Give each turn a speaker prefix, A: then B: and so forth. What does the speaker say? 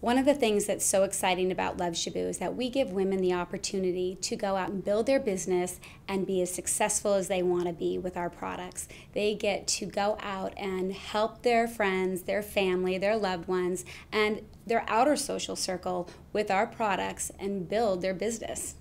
A: One of the things that's so exciting about Love Shibue is that we give women the opportunity to go out and build their business and be as successful as they want to be with our products. They get to go out and help their friends, their family, their loved ones, and their outer social circle with our products and build their business.